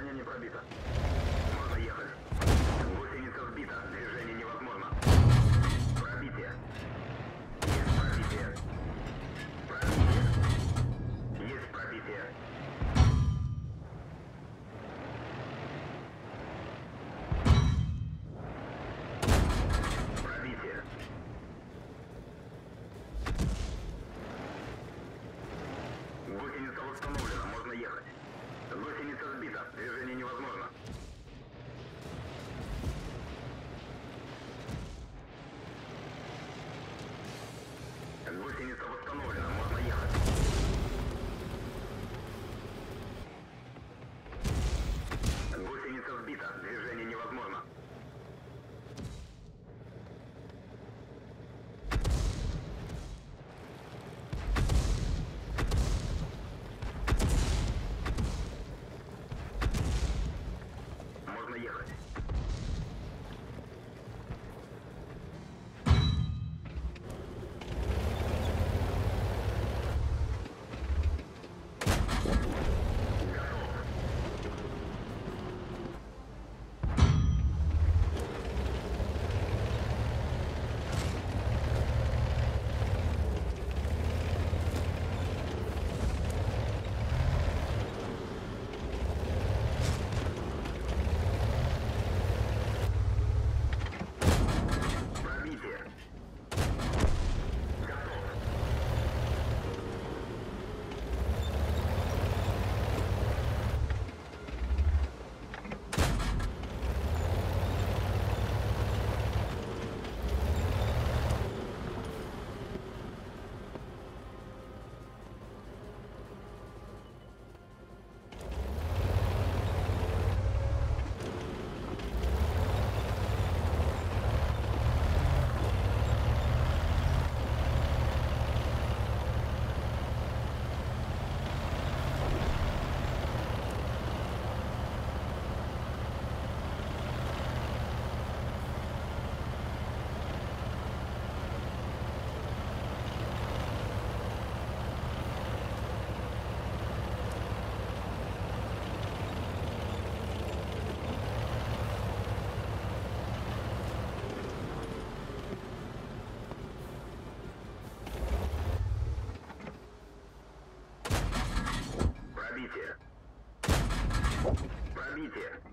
Броня не пробита. 理解。